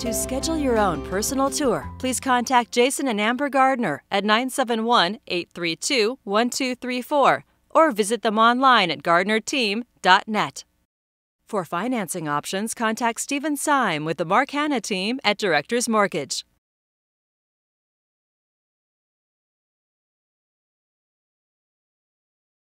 To schedule your own personal tour, please contact Jason and Amber Gardner at 971 832 1234 or visit them online at gardnerteam.net. For financing options, contact Stephen Syme with the Mark Hanna team at Directors Mortgage.